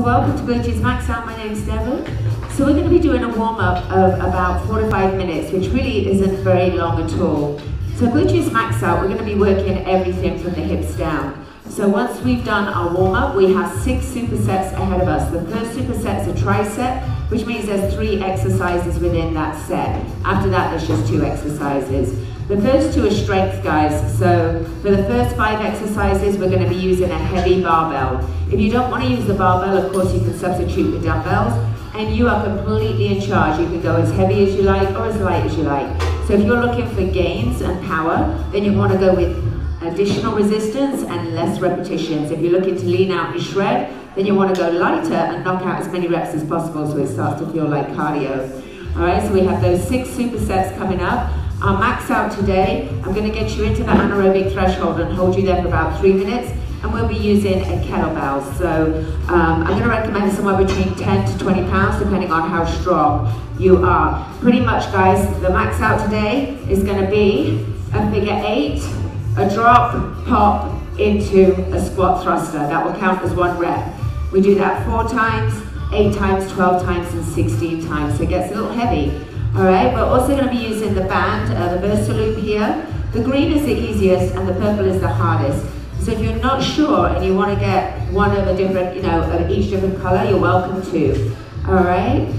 So welcome to Max Out. My name's Devon. So we're going to be doing a warm-up of about four to five minutes, which really isn't very long at all. So Max Out, we're going to be working everything from the hips down. So once we've done our warm-up, we have six supersets ahead of us. The first superset is a tri-set, which means there's three exercises within that set. After that, there's just two exercises. The first two are strength, guys. So for the first five exercises, we're going to be using a heavy barbell. If you don't want to use the barbell, of course, you can substitute the dumbbells, and you are completely in charge. You can go as heavy as you like or as light as you like. So if you're looking for gains and power, then you want to go with additional resistance and less repetitions. If you're looking to lean out and shred, then you want to go lighter and knock out as many reps as possible so it starts to feel like cardio. All right, so we have those six supersets coming up. I'll max out today. I'm going to get you into the anaerobic threshold and hold you there for about three minutes. And we'll be using a kettlebell. So um, I'm going to recommend somewhere between 10 to 20 pounds, depending on how strong you are. Pretty much, guys, the max out today is going to be a figure eight, a drop, pop into a squat thruster. That will count as one rep. We do that four times, eight times, 12 times, and 16 times. So it gets a little heavy. All right, we're also going to be using the band, uh, the Versaloop here. The green is the easiest and the purple is the hardest. So if you're not sure and you want to get one of a different, you know, of each different color, you're welcome to. All right?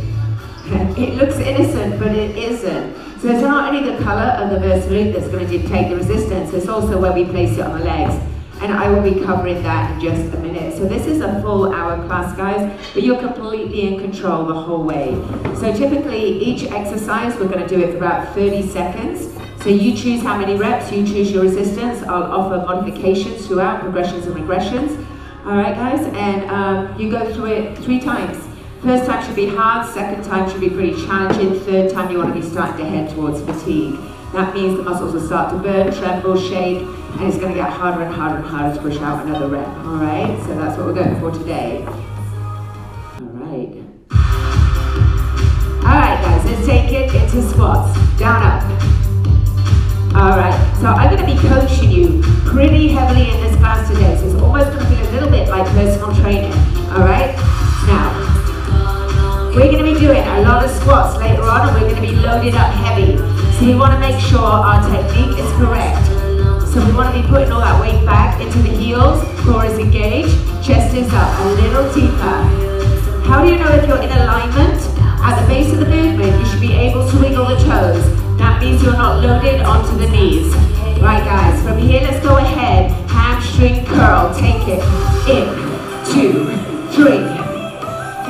It looks innocent, but it isn't. So it's not only the color of the Versa loop that's going to dictate the resistance, it's also where we place it on the legs and I will be covering that in just a minute. So this is a full hour class, guys, but you're completely in control the whole way. So typically, each exercise, we're gonna do it for about 30 seconds. So you choose how many reps, you choose your resistance. I'll offer modifications throughout, progressions and regressions. All right, guys, and um, you go through it three times. First time should be hard, second time should be pretty challenging, third time you want to be starting to head towards fatigue. That means the muscles will start to burn, tremble, shake, and it's going to get harder and harder and harder to push out another rep. All right, so that's what we're going for today. All right. All right, guys, let's take it into squats. Down, up. All right, so I'm going to be coaching you pretty heavily in this class today, so it's almost going to feel a little bit like personal training. All right, now, we're going to be doing a lot of squats later on, and we're going to be loaded up heavy. So we want to make sure our technique is correct. So we want to be putting all that weight back into the heels, core is engaged, chest is up, a little deeper. How do you know if you're in alignment? At the base of the movement, you should be able to wiggle the toes. That means you're not loaded onto the knees. Right guys, from here let's go ahead, hamstring curl, take it, in, two, three.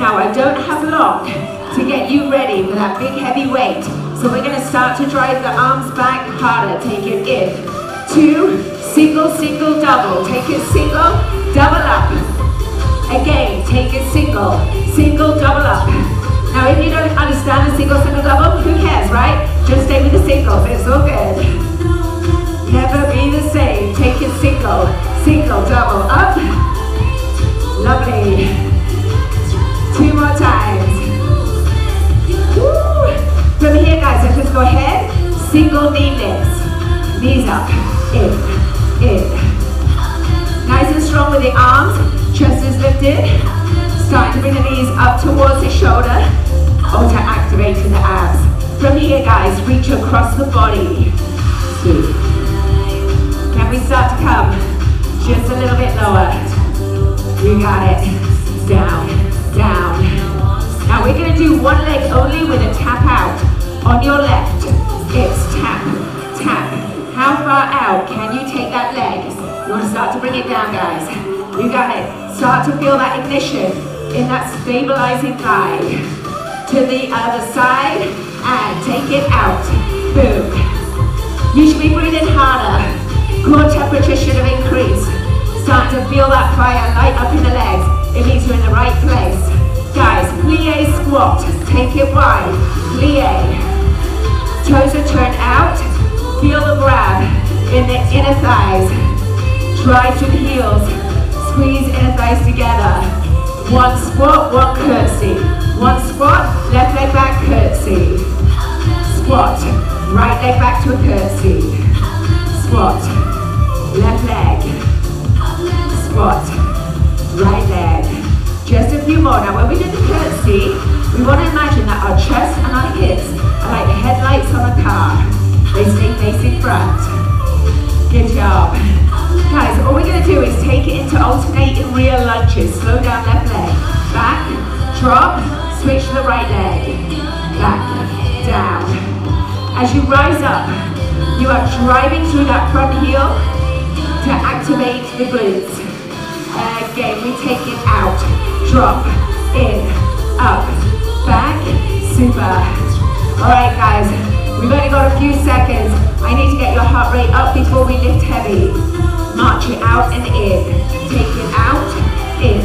Now I don't have long to get you ready for that big heavy weight. So we're going to start to drive the arms back harder. Take it in. Two, single, single, double. Take it single, double up. Again, take it single, single, double up. Now if you don't understand the single, single, double, who cares, right? Just stay with the singles, it's all good. Never be the same. Take it single, single, double, up. Lovely. Two more times. Woo! From here, guys, let's just go ahead. Single knee lifts. Knees up. In. In. Nice and strong with the arms. Chest is lifted. Starting to bring the knees up towards the shoulder. Or to activating the abs. From here, guys, reach across the body. Can we start to come just a little bit lower? You got it. Down, down. Now we're gonna do one leg only with a tap out. On your got it. Start to feel that ignition in that stabilizing thigh. To the other side, and take it out. Boom. You should be breathing harder. Core temperature should have increased. Start to feel that fire light up in the legs. It means you're in the right place. Guys, plie squat. Take it wide. Plie. Toes are turned out. Feel the grab in the inner thighs. Drive to the heels. Squeeze inner thighs together. One squat, one curtsy. One squat, left leg back, curtsy. Squat, right leg back to a curtsy. Squat, left leg. Squat, right leg. Just a few more. Now when we do the curtsy, we want to imagine that our chest and our hips are like headlights on a car. They stay facing front. Good job. Guys, all we're going to do is take it into alternating rear lunges. Slow down left leg. Back, drop, switch to the right leg. Back, down. As you rise up, you are driving through that front heel to activate the glutes. Again, we take it out, drop, in, up, back, super. All right, guys, we've only got a few seconds. I need to get your heart rate up before we lift heavy. March it out and in. Take it out, in,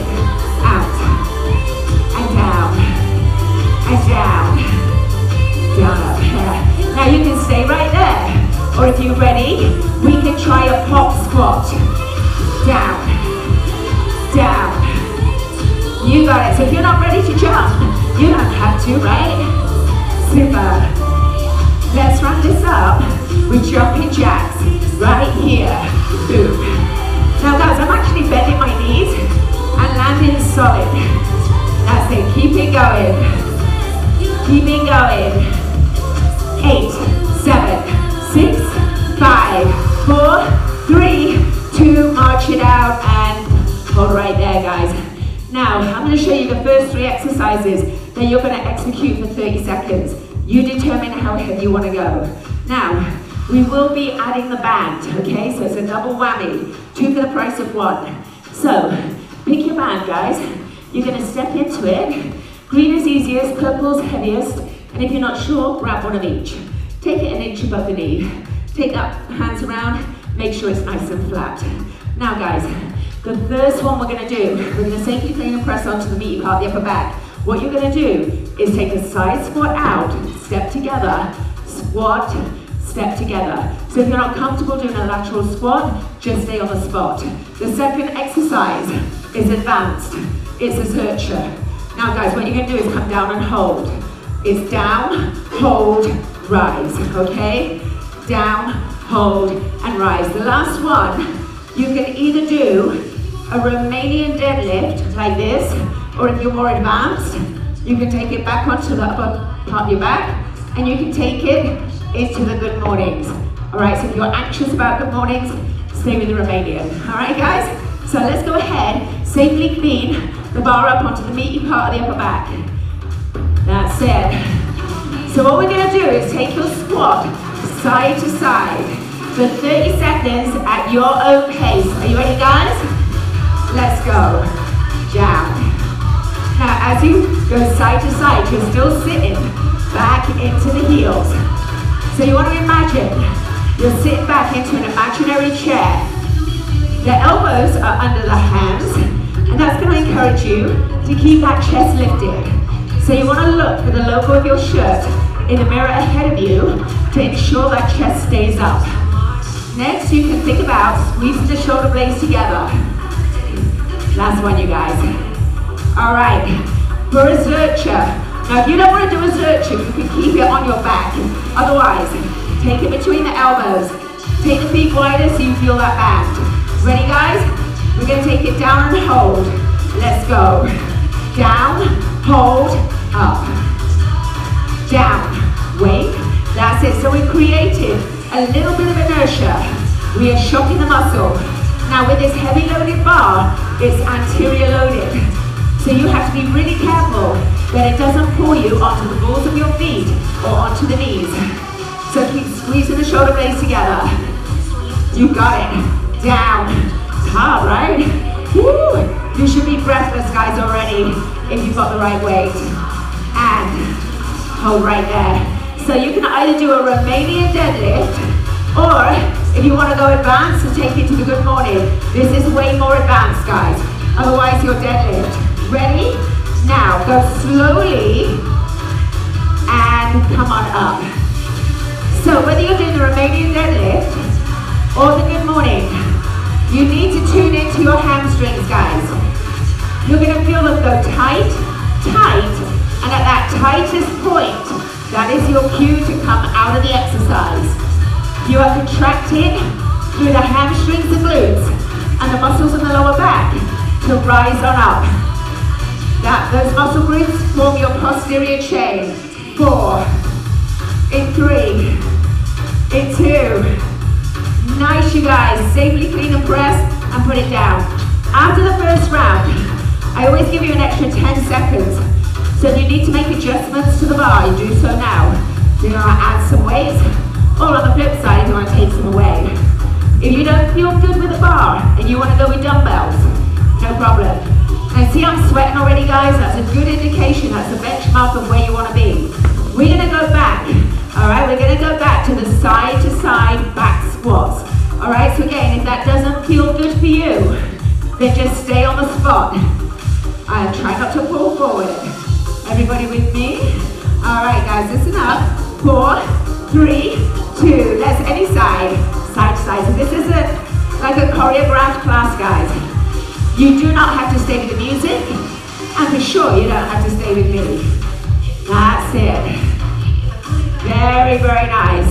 out, and down, and down, down up here. Now you can stay right there. Or if you're ready, we can try a pop squat. Down, down. You got it. So if you're not ready to jump, you don't have to, right? Super. Let's run this up with jumping jacks right here. Boom. Now guys, I'm actually bending my knees and landing solid. That's it. Keep it going. Keep it going. Eight, seven, six, five, four, three, two, march it out and hold right there guys. Now, I'm going to show you the first three exercises that you're going to execute for 30 seconds. You determine how heavy you want to go. Now, we will be adding the band, okay? So it's a double whammy, two for the price of one. So, pick your band, guys. You're to step into it. Green is easiest, purple's heaviest, and if you're not sure, grab one of each. Take it an inch above the knee. Take up, hands around, make sure it's nice and flat. Now guys, the first one we're gonna do, we're gonna safely clean and press onto the meaty part, the upper back. What you're gonna do is take a side squat out, step together, squat, step together. So if you're not comfortable doing a lateral squat, just stay on the spot. The second exercise is advanced. It's a zercher. Now guys, what you're gonna do is come down and hold. It's down, hold, rise, okay? Down, hold, and rise. The last one, you can either do a Romanian deadlift like this, or if you're more advanced, you can take it back onto the upper part of your back, and you can take it into the good mornings. All right, so if you're anxious about good mornings, stay with the Romanian. All right, guys? So let's go ahead, safely clean the bar up onto the meaty part of the upper back. That's it. So what we're gonna do is take your squat side to side for 30 seconds at your own pace. Are you ready, guys? Let's go. Down. Now, as you go side to side, you're still sitting back into the heels. So you want to imagine you're sitting back into an imaginary chair. The elbows are under the hands, and that's going to encourage you to keep that chest lifted. So you want to look for the logo of your shirt in the mirror ahead of you to ensure that chest stays up. Next, you can think about squeezing the shoulder blades together. Last one, you guys. All right, for a zercher. Now, if you don't want to do a zercher, you can keep it on your back. Otherwise, take it between the elbows. Take the feet wider so you feel that band. Ready, guys? We're going to take it down and hold. Let's go. Down, hold, up, down, wait. That's it. So we created a little bit of inertia. We are shocking the muscle. Now with this heavy loaded bar, it's anterior loaded. So you have to be really careful that it doesn't pull you onto the balls of your feet or onto the knees. So keep squeezing the shoulder blades together. You got it. Down. Hard, right? Woo! You should be breathless, guys, already if you've got the right weight. And hold right there. So you can either do a Romanian deadlift, or if you want to go advanced and take it to the good morning, this is way more advanced, guys. Otherwise, your deadlift. Ready? Now, go slowly and come on up. So whether you're doing the Romanian deadlift or the good morning, you need to tune into your hamstrings, guys. You're gonna feel them go tight, tight, and at that tightest point, that is your cue to come out of the exercise. You are contracting through the hamstrings and glutes and the muscles in the lower back to rise on up. That those muscle groups form your posterior chain. Four, in three, in two. Nice, you guys. Safely clean and press and put it down. After the first round, I always give you an extra 10 seconds. So if you need to make adjustments to the bar, you do so now. Do you want to add some weight? Or on the flip side, you want to take some away. If you don't feel good with the bar and you want to go with dumbbells, no problem. And see I'm sweating already, guys? That's a good indication. That's a benchmark of where you want to be. We're going to go back. All right, we're going to go back to the side to side back squats. All right, so again, if that doesn't feel good for you, then just stay on the spot. And try not to pull forward. Everybody with me? All right, guys, listen up. Four, three, two. That's any side, side to side. So this isn't like a choreographed class, guys. You do not have to stay with the music, and for sure, you don't have to stay with me. That's it. Very, very nice.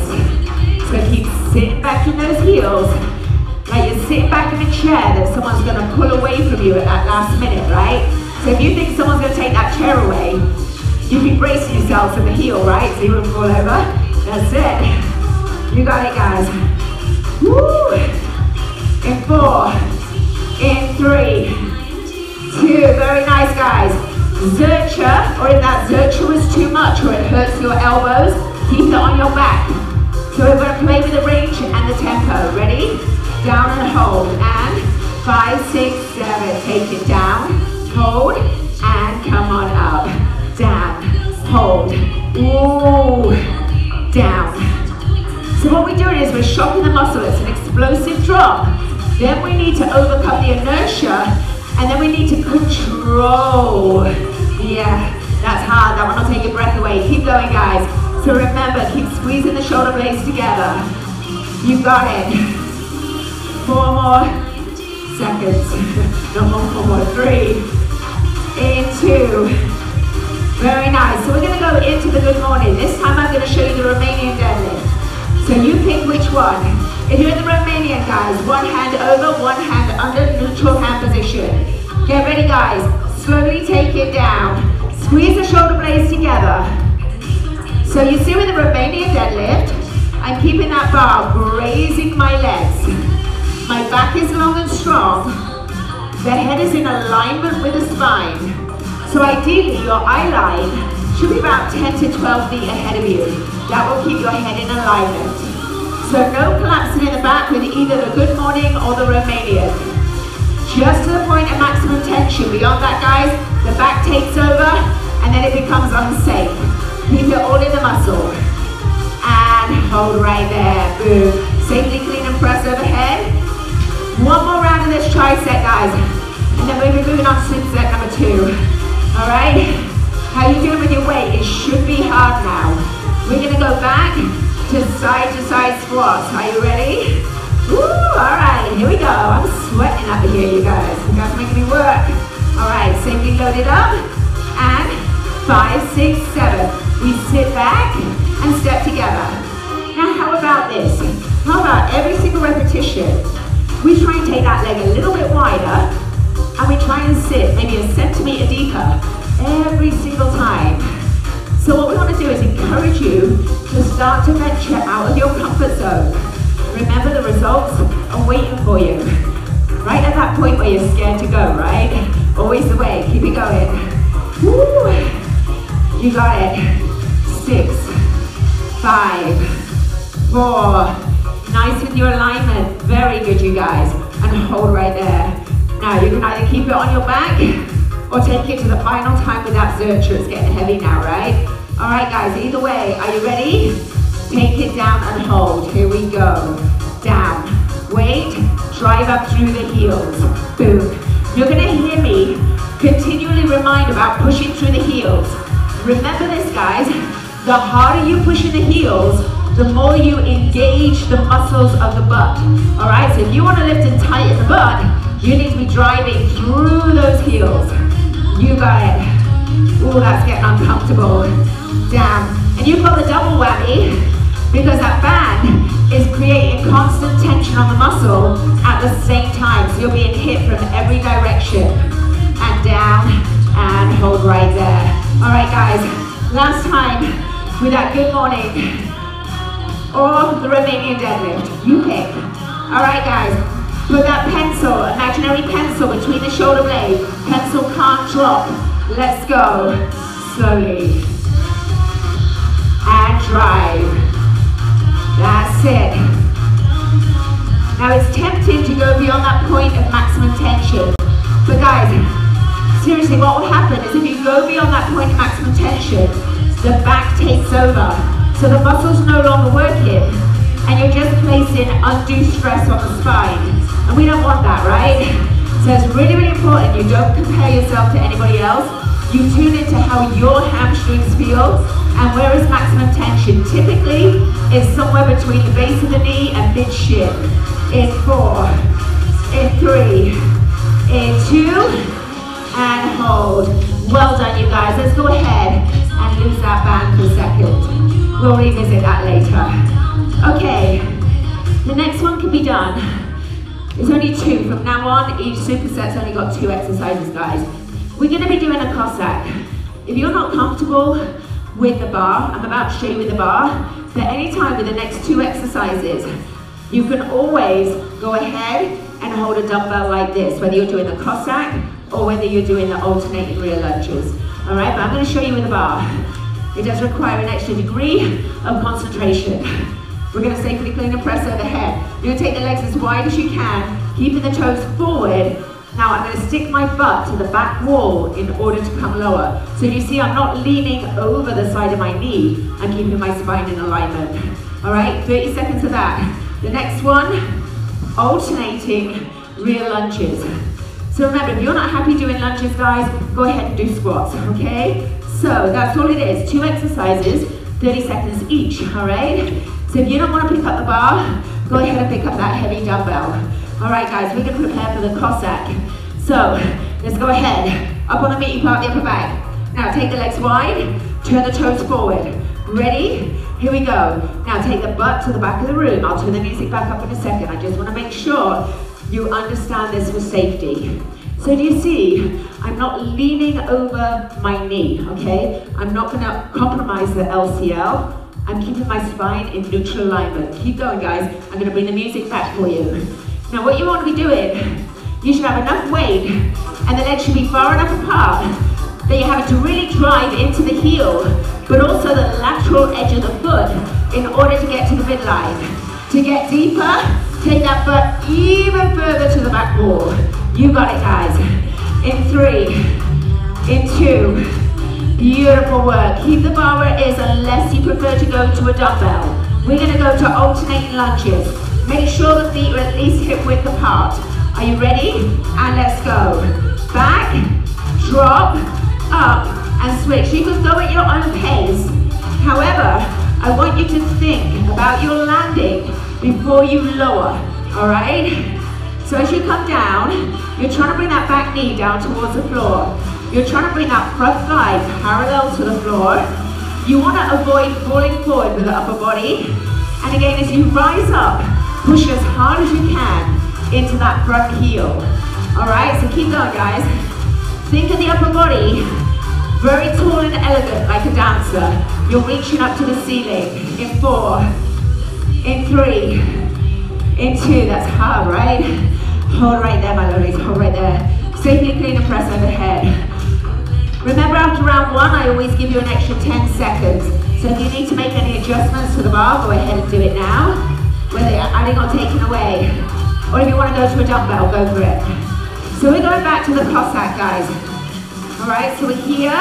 So keep sitting back in those heels. Like you're sitting back in a chair that someone's going to pull away from you at that last minute, right? So if you think someone's going to take that chair away, you keep bracing yourself for the heel, right? So you won't fall over. That's it. You got it, guys. Woo! In four, in three, two. Very nice, guys. Zercher, or if that zercher was too much or it hurts your elbows, Keep it on your back. So we're going to play with the range and the tempo. Ready? Down and hold. And five, six, seven. Take it down, hold, and come on up. Down, hold. Ooh, down. So what we're doing is we're shocking the muscle. It's an explosive drop. Then we need to overcome the inertia, and then we need to control. Yeah, that's hard. That one will take your breath away. Keep going, guys. So remember, keep squeezing the shoulder blades together. You've got it. Four more seconds. no more, four more. Three. In two. Very nice. So we're going to go into the good morning. This time I'm going to show you the Romanian deadlift. So you pick which one. If you're the Romanian, guys, one hand over, one hand under neutral hand position. Get ready, guys. Slowly take it down. Squeeze the shoulder blades together. So you see with the Romanian deadlift, I'm keeping that bar grazing my legs. My back is long and strong. The head is in alignment with the spine. So ideally your eye line should be about 10 to 12 feet ahead of you. That will keep your head in alignment. So no collapsing in the back with either the good morning or the Romanian. Just to the point of maximum tension. Beyond that guys, the back takes over and then it becomes unsafe. Keep it all in the muscle. And hold right there. Boom. Safely clean and press overhead. One more round of this tri-set, guys. And then we'll be moving on to set number two. All right? How you doing with your weight? It should be hard now. We're gonna go back to side to side squats. Are you ready? Woo, all right, here we go. I'm sweating up here, you guys. You guys making me work. All right, safely loaded up. And five, six, seven. We sit back and step together. Now how about this? How about every single repetition, we try and take that leg a little bit wider and we try and sit maybe a centimeter deeper every single time. So what we want to do is encourage you to start to venture out of your comfort zone. Remember the results are waiting for you. Right at that point where you're scared to go, right? Always the way, keep it going. Woo! You got it six, five, four. Nice with your alignment. Very good, you guys. And hold right there. Now, you can either keep it on your back or take it to the final time with that zercher. It's getting heavy now, right? All right, guys, either way, are you ready? Take it down and hold. Here we go. Down. Wait. Drive up through the heels. Boom. You're going to hear me continually remind about pushing through the heels. Remember this, guys. The harder you push in the heels, the more you engage the muscles of the butt. All right, so if you want to lift and tighten the butt, you need to be driving through those heels. You got it. That's getting uncomfortable. Down. And you've got the double whammy because that band is creating constant tension on the muscle at the same time. So you're being hit from every direction. And down and hold right there. All right, guys. Last time with that good morning or the Romanian deadlift. You pick. All right, guys. Put that pencil, imaginary pencil between the shoulder blades. Pencil can't drop. Let's go. Slowly. And drive. That's it. Now it's tempting to go beyond that point of maximum tension. But guys, seriously, what will happen is if you go beyond that point of maximum tension, the back takes over. So the muscle's no longer working, and you're just placing undue stress on the spine. And we don't want that, right? So it's really, really important you don't compare yourself to anybody else. You tune into how your hamstrings feel, and where is maximum tension? Typically, it's somewhere between the base of the knee and mid shin. In four, in three, in two, and hold. Well done, you guys. Let's go ahead and lose that band for a second. We'll revisit that later. Okay, the next one can be done. It's only two. From now on, each superset's only got two exercises, guys. We're gonna be doing a Cossack. If you're not comfortable with the bar, I'm about to show you with the bar, but anytime with the next two exercises, you can always go ahead and hold a dumbbell like this, whether you're doing the Cossack or whether you're doing the alternating rear lunges. All right, but I'm gonna show you with the bar. It does require an extra degree of concentration. We're gonna safely clean and press overhead. You're gonna take the legs as wide as you can, keeping the toes forward. Now I'm gonna stick my butt to the back wall in order to come lower. So you see I'm not leaning over the side of my knee, I'm keeping my spine in alignment. All right, 30 seconds of that. The next one, alternating rear lunges. So remember, if you're not happy doing lunges, guys, go ahead and do squats, okay? So that's all it is, two exercises, 30 seconds each, all right? So if you don't want to pick up the bar, go ahead and pick up that heavy dumbbell. All right, guys, we're gonna prepare for the Cossack. So let's go ahead, up on the meeting part the upper back. Now take the legs wide, turn the toes forward. Ready? Here we go. Now take the butt to the back of the room. I'll turn the music back up in a second. I just want to make sure you understand this for safety. So do you see, I'm not leaning over my knee, okay? I'm not gonna compromise the LCL. I'm keeping my spine in neutral alignment. Keep going, guys. I'm gonna bring the music back for you. Now what you want to be doing, you should have enough weight and the legs should be far enough apart that you're having to really drive into the heel, but also the lateral edge of the foot in order to get to the midline. To get deeper, Take that foot even further to the back wall. You got it, guys. In three, in two. Beautiful work. Keep the bar where it is unless you prefer to go to a dumbbell. We're gonna go to alternating lunges. Make sure the feet are at least hip width apart. Are you ready? And let's go. Back, drop, up, and switch. You can go at your own pace. However, I want you to think about your landing before you lower, all right? So as you come down, you're trying to bring that back knee down towards the floor. You're trying to bring that front thigh parallel to the floor. You want to avoid falling forward with the upper body. And again, as you rise up, push as hard as you can into that front heel. All right, so keep going, guys. Think of the upper body, very tall and elegant, like a dancer. You're reaching up to the ceiling in four, in three, in two, that's hard, right? Hold right there, my lovelies, hold right there. Safely clean and press overhead. Remember after round one, I always give you an extra 10 seconds. So if you need to make any adjustments to the bar, go ahead and do it now. Whether you're adding or taking away. Or if you want to go to a dumbbell, go for it. So we're going back to the Cossack, guys. All right, so we're here.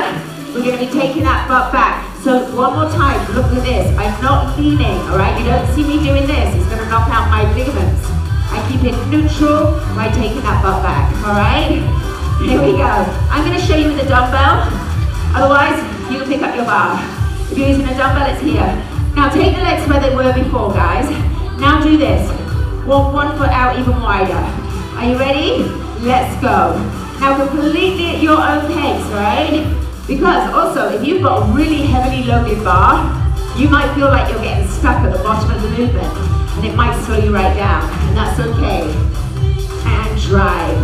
We're going to be taking that butt back. So one more time, look at this. I'm not leaning, all right? You don't see me doing this. It's gonna knock out my ligaments. I keep it neutral by taking that butt back, all right? Here we go. I'm gonna show you with a dumbbell. Otherwise, you can pick up your bar. If you're using a dumbbell, it's here. Now take the legs where they were before, guys. Now do this. Walk one foot out even wider. Are you ready? Let's go. Now completely at your own pace, right? Because also, if you've got a really heavily loaded bar, you might feel like you're getting stuck at the bottom of the movement, and it might slow you right down, and that's okay. And drive.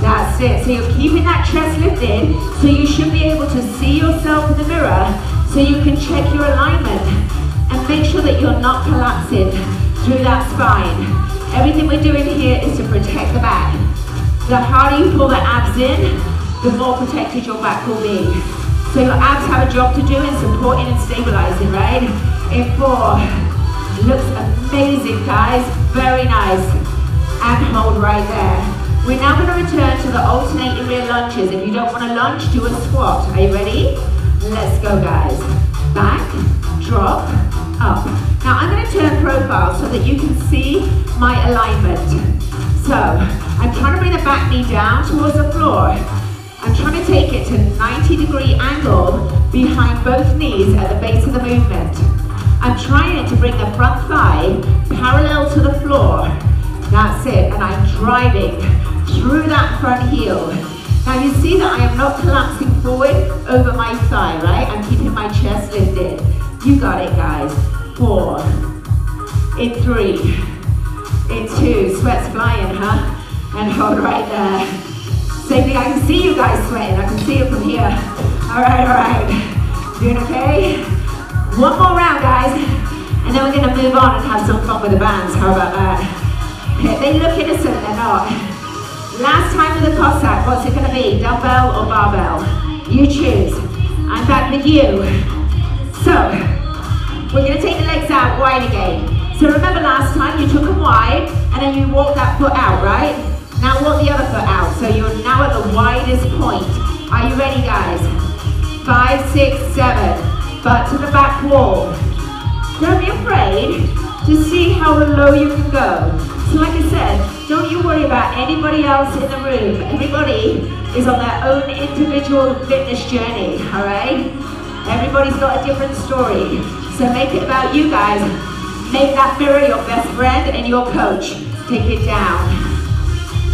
That's it. So you're keeping that chest lifted, so you should be able to see yourself in the mirror so you can check your alignment and make sure that you're not collapsing through that spine. Everything we're doing here is to protect the back. The harder you pull the abs in, the more protected your back will be. So your abs have a job to do in supporting and stabilizing, right? In four, looks amazing, guys. Very nice. And hold right there. We're now going to return to the alternating rear lunges. If you don't want to lunge, do a squat. Are you ready? Let's go, guys. Back, drop, up. Now I'm going to turn profile so that you can see my alignment. So I'm trying to bring the back knee down towards the floor. I'm trying to take it to 90 degree angle behind both knees at the base of the movement. I'm trying to bring the front thigh parallel to the floor. That's it, and I'm driving through that front heel. Now you see that I am not collapsing forward over my thigh, right? I'm keeping my chest lifted. You got it, guys. Four, in three, in two, sweat's flying, huh? And hold right there. Same thing, I can see you guys sweating. I can see it from here. All right, all right. Doing okay? One more round, guys. And then we're gonna move on and have some fun with the bands. How about that? They look innocent, they're not. Last time with the Cossack, what's it gonna be? Dumbbell or barbell? You choose. I'm back with you. So, we're gonna take the legs out wide again. So remember last time you took them wide and then you walk that foot out, right? Now walk the other foot out. So you're now at the widest point. Are you ready guys? Five, six, seven. Butt to the back wall. Don't be afraid to see how low you can go. So like I said, don't you worry about anybody else in the room. Everybody is on their own individual fitness journey, all right? Everybody's got a different story. So make it about you guys. Make that mirror your best friend and your coach. Take it down.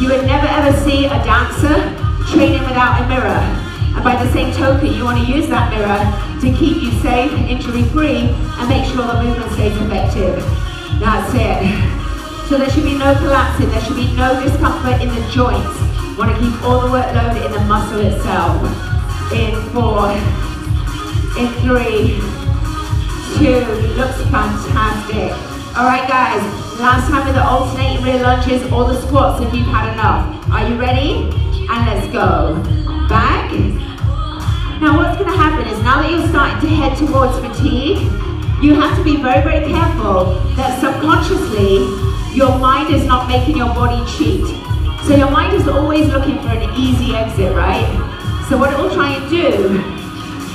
You would never ever see a dancer training without a mirror. And by the same token, you want to use that mirror to keep you safe, and injury-free, and make sure the movement stays effective. That's it. So there should be no collapsing, there should be no discomfort in the joints. Want to keep all the workload in the muscle itself. In four, in three, two, looks fantastic. All right guys, last time with the alternating rear lunges or the squats if you've had enough. Are you ready? And let's go. Back. Now what's gonna happen is now that you're starting to head towards fatigue, you have to be very, very careful that subconsciously your mind is not making your body cheat. So your mind is always looking for an easy exit, right? So what it will try and do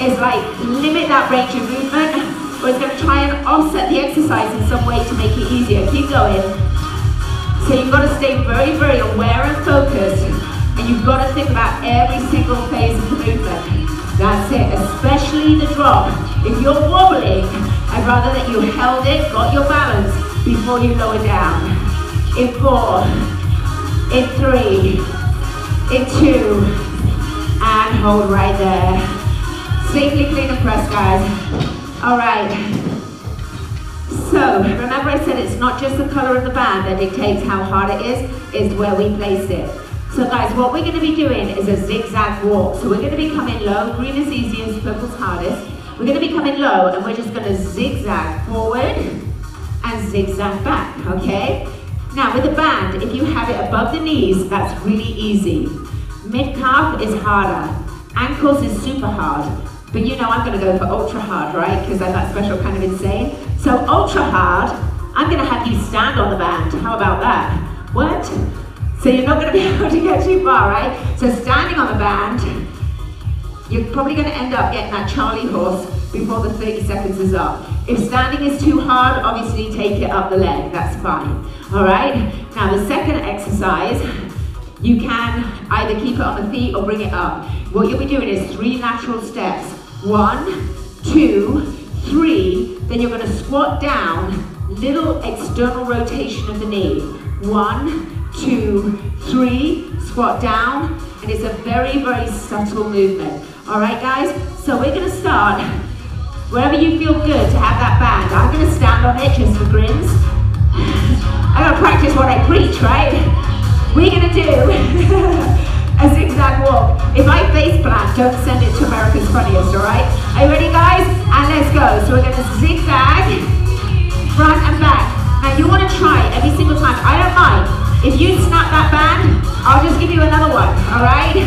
is like limit that range of movement it's going to try and offset the exercise in some way to make it easier. Keep going. So you've got to stay very, very aware and focused and you've got to think about every single phase of the movement. That's it, especially the drop. If you're wobbling, I'd rather that you held it, got your balance before you lower down. In four, in three, in two, and hold right there. Safely clean and press, guys. All right. So, remember I said it's not just the color of the band that dictates how hard it is, it's where we place it. So guys, what we're going to be doing is a zigzag walk. So we're going to be coming low, green is easiest, purple's hardest. We're going to be coming low and we're just going to zigzag forward and zigzag back, okay? Now with the band, if you have it above the knees, that's really easy. Mid calf is harder. Ankles is super hard. But you know I'm going to go for ultra hard, right? Because I'm that special kind of insane. So ultra hard, I'm going to have you stand on the band. How about that? What? So you're not going to be able to get too far, right? So standing on the band, you're probably going to end up getting that Charlie horse before the 30 seconds is up. If standing is too hard, obviously take it up the leg, that's fine. All right? Now the second exercise, you can either keep it on the feet or bring it up. What you'll be doing is three lateral steps. One, two, three. Then you're gonna squat down, little external rotation of the knee. One, two, three, squat down, and it's a very, very subtle movement. All right, guys? So we're gonna start wherever you feel good to have that band. I'm gonna stand on it just for grins. I gotta practice what I preach, right? We're gonna do a zigzag walk. If I face plant, don't send it to America's Funniest, all right? Are you ready, guys? And let's go. So we're gonna zigzag, front and back. Now you wanna try every single time. I don't mind. If you snap that band, I'll just give you another one, all right?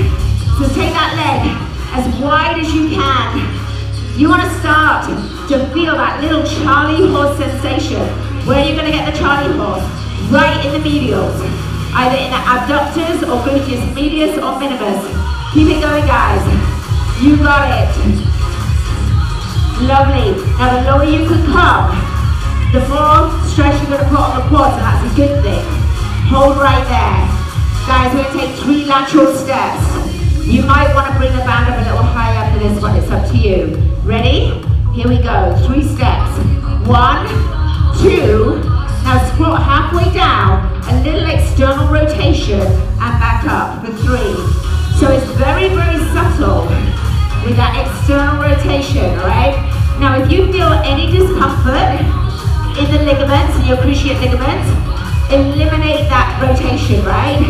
So take that leg as wide as you can. You wanna start to feel that little Charlie horse sensation. Where are you gonna get the Charlie horse? Right in the medials. Either in the abductors or gluteus medius or minimus. Keep it going, guys. You got it. Lovely. Now the lower you can come, the more stress you're gonna put on the quads, and that's a good thing. Hold right there. Guys, we're gonna take three lateral steps. You might wanna bring the band up a little higher for this one, it's up to you. Ready? Here we go, three steps. One, two, now squat halfway down, a little external rotation, and back up for three. So it's very, very subtle with that external rotation, all right? Now if you feel any discomfort in the ligaments, in your cruciate ligaments, eliminate that rotation, right?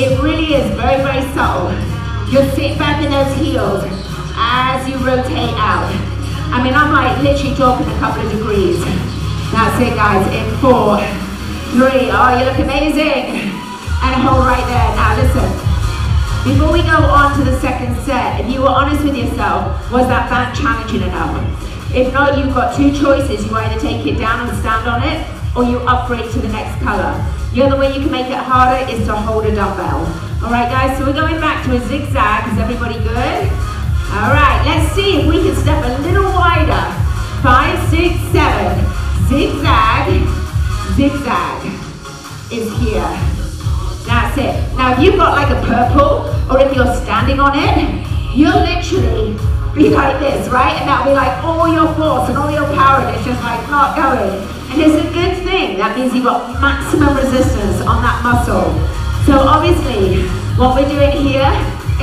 It really is very, very subtle. You're sitting back in those heels as you rotate out. I mean, I might literally drop in a couple of degrees. That's it, guys. In four, three. Oh, you look amazing. And hold right there. Now, listen. Before we go on to the second set, if you were honest with yourself, was that band challenging enough? If not, you've got two choices. You either take it down and stand on it, or you upgrade to the next color. The other way you can make it harder is to hold a dumbbell. All right, guys, so we're going back to a zigzag. Is everybody good? All right, let's see if we can step a little wider. Five, six, seven. Zigzag, zigzag is here. That's it. Now, if you've got like a purple, or if you're standing on it, you'll literally be like this, right? And that'll be like all your force and all your power, and it's just like not going. And it's a good thing. That means you've got maximum resistance on that muscle. So obviously, what we're doing here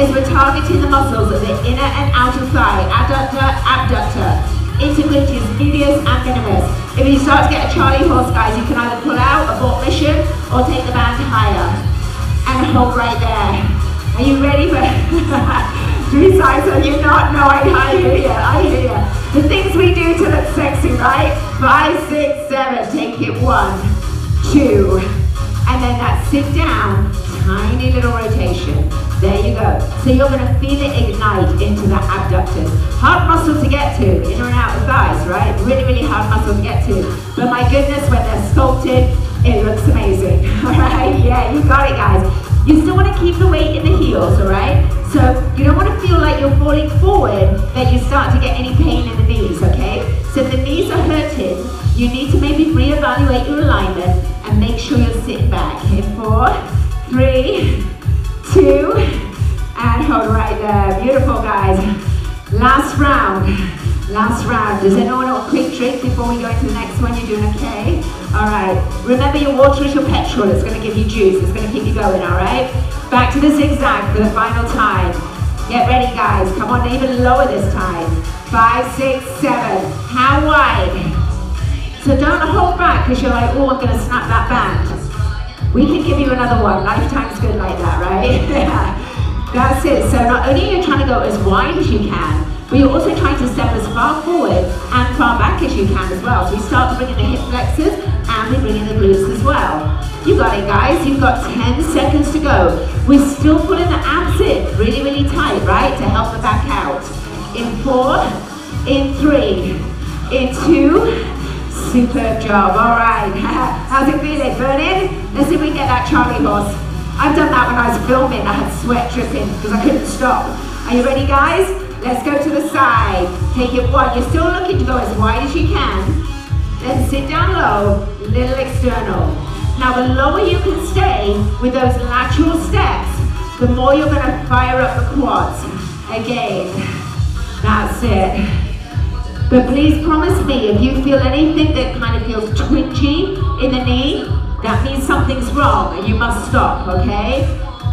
is we're targeting the muscles of the inner and outer thigh, adductor, abductor, intergluteus medius and minimus. If you start to get a Charlie horse, guys, you can either pull out, abort mission, or take the band higher. And hold right there. Are you ready for three sides of you not? No, I, I hear you, I hear you. The things we do to look sexy, right? Five, six, seven, take it one, two, and then that sit down, tiny little rotation. There you go. So you're going to feel it ignite into the abductors. Hard muscle to get to, inner and out outer thighs, right? Really, really hard muscle to get to. But my goodness, when they're sculpted, it looks amazing. All right? Yeah, you got it, guys. You still want to keep the weight in the heels, all right? So you don't want to feel like you're falling forward that you start to get any pain in the knees, okay? So if the knees are hurting, you need to maybe reevaluate your alignment and make sure you're sitting back. In four, three, two, and hold right there. Beautiful, guys. Last round. Last round. Does anyone want a quick drink before we go into the next one? You're doing okay? All right. Remember your water is your petrol. It's going to give you juice. It's going to keep you going, all right? Back to the zigzag for the final time. Get ready, guys. Come on, even lower this time. Five, six, seven. How wide? So don't hold back because you're like, oh, I'm going to snap that band. We can give you another one. Lifetime's good like that, right? That's it. So not only are you trying to go as wide as you can, but you're also trying to step as far forward and far back as you can as well. So we start bringing the hip flexors and we bring in the glutes as well. You got it, guys. You've got 10 seconds to go. We're still pulling the abs in really, really tight, right? To help the back out. In four, in three, in two, Superb job, all right. How's it feeling, burning? Let's see if we can get that Charlie horse. I've done that when I was filming. I had sweat dripping because I couldn't stop. Are you ready, guys? Let's go to the side. Take it one. You're still looking to go as wide as you can. Then sit down low, little external. Now, the lower you can stay with those lateral steps, the more you're going to fire up the quads. Again, that's it. But please promise me, if you feel anything that kind of feels twitchy in the knee, that means something's wrong and you must stop, okay?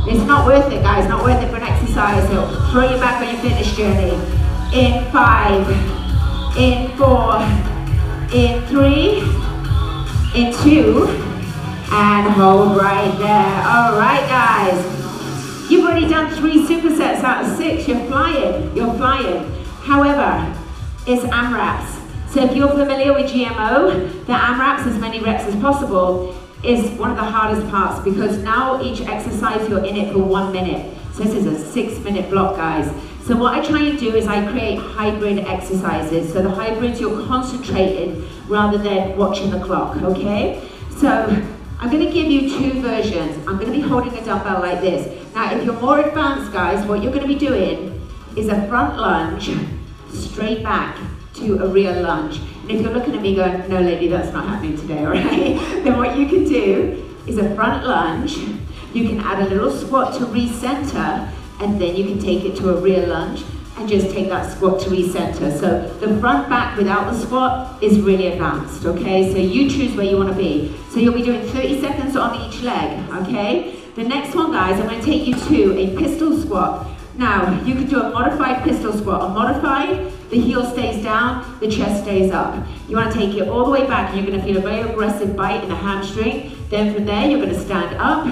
It's not worth it, guys, not worth it for an exercise. It'll throw you back on your fitness journey. In five, in four, in three, in two, and hold right there. All right, guys. You've already done three supersets out of six. You're flying. You're flying. However, it's AMRAPs. So if you're familiar with GMO, the AMRAPs, as many reps as possible, is one of the hardest parts because now each exercise you're in it for one minute. So this is a six minute block, guys. So what I try and do is I create hybrid exercises. So the hybrids you're concentrating rather than watching the clock, okay? So I'm gonna give you two versions. I'm gonna be holding a dumbbell like this. Now if you're more advanced guys, what you're gonna be doing is a front lunge, straight back to a rear lunge. And if you're looking at me going, no lady, that's not happening today, all right? then what you can do is a front lunge, you can add a little squat to recenter, and then you can take it to a rear lunge and just take that squat to recenter. So the front back without the squat is really advanced, okay? So you choose where you want to be. So you'll be doing 30 seconds on each leg, okay? The next one, guys, I'm going to take you to a pistol squat. Now, you can do a modified pistol squat. A modified, the heel stays down, the chest stays up. You want to take it all the way back, and you're going to feel a very aggressive bite in the hamstring. Then from there, you're going to stand up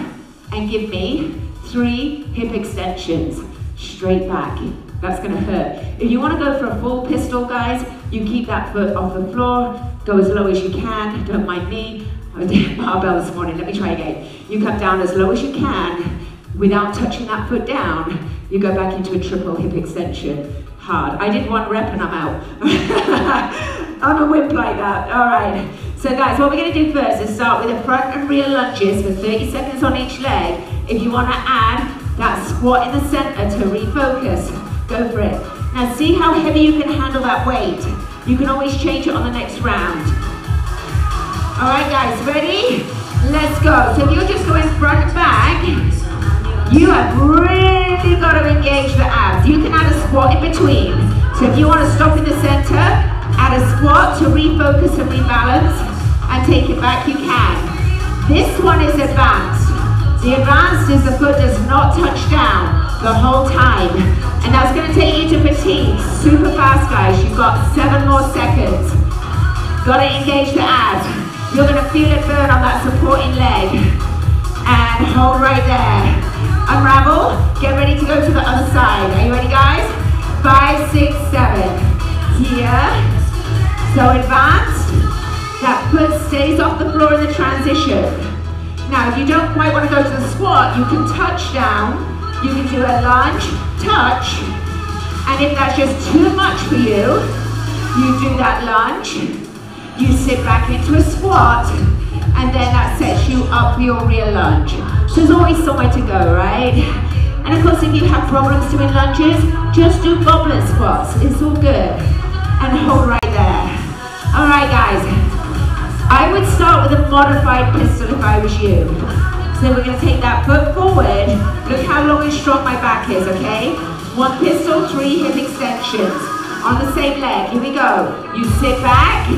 and give me three hip extensions, straight back. That's gonna hurt. If you wanna go for a full pistol, guys, you keep that foot off the floor, go as low as you can, don't mind me. I did barbell this morning, let me try again. You come down as low as you can, without touching that foot down, you go back into a triple hip extension. Hard. I did one rep and I'm out. I'm a wimp like that. All right. So guys, what we're going to do first is start with the front and rear lunges for 30 seconds on each leg. If you want to add that squat in the center to refocus, go for it. Now see how heavy you can handle that weight. You can always change it on the next round. All right guys, ready? Let's go. So if you're just going front and back, you have really got to engage the abs. You can add a squat in between. So if you want to stop in the center, add a squat to refocus and rebalance and take it back, you can. This one is advanced. The advanced is the foot does not touch down the whole time. And that's going to take you to fatigue. Super fast, guys. You've got seven more seconds. Got to engage the abs. You're going to feel it burn on that supporting leg. And hold right there. Unravel. Get ready to go to the other side. Are you ready, guys? Five, six, seven. Here. So advanced. That foot stays off the floor in the transition. Now, if you don't quite want to go to the squat, you can touch down. You can do a lunge, touch. And if that's just too much for you, you do that lunge. You sit back into a squat. And then that sets you up for your rear lunge. So there's always somewhere to go, right? And of course, if you have problems doing lunges, just do goblet squats. It's all good. And hold right there. All right, guys. I would start with a modified pistol if I was you. So we're going to take that foot forward. Look how long and strong my back is, okay? One pistol, three hip extensions. On the same leg, here we go. You sit back,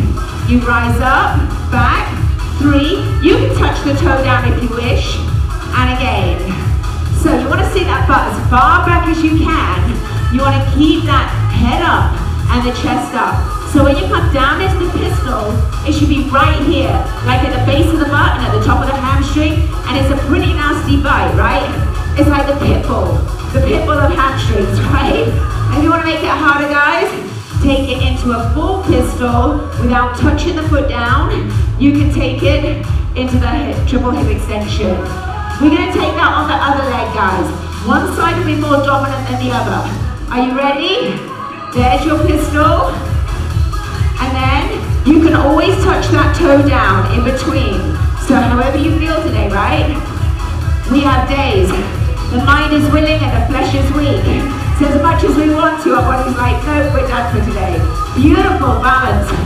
you rise up, back, three. You can touch the toe down if you wish. And again. So you want to sit that butt as far back as you can. You want to keep that head up and the chest up. So when you come down into the pistol, it should be right here, like at the base of the butt and at the top of the hamstring, and it's a pretty nasty bite, right? It's like the pit bull, the pit bull of hamstrings, right? And if you want to make it harder, guys, take it into a full pistol without touching the foot down. You can take it into the hip, triple hip extension. We're going to take that on the other leg, guys. One side will be more dominant than the other. Are you ready? There's your pistol. And then you can always touch that toe down in between. So however you feel today, right? We have days. The mind is willing and the flesh is weak. So as much as we want to, our body's like, no, we're done for today. Beautiful balance.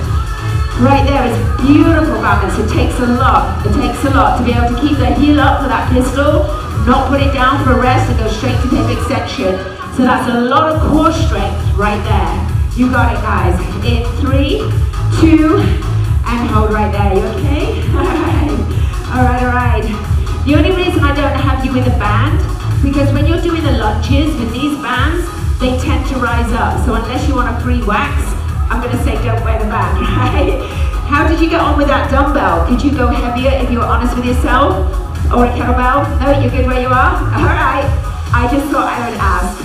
Right there is beautiful balance. It takes a lot. It takes a lot to be able to keep the heel up for that pistol, not put it down for a rest and go straight to hip extension. So that's a lot of core strength right there. You got it, guys. In three, two, and hold right there. You okay? All right. All right, all right. The only reason I don't have you with a band, because when you're doing the lunges with these bands, they tend to rise up. So unless you want a free wax, I'm going to say don't wear the band, right? How did you get on with that dumbbell? Could you go heavier if you were honest with yourself? Or a kettlebell? No, you're good where you are? All right. I just thought I would ask.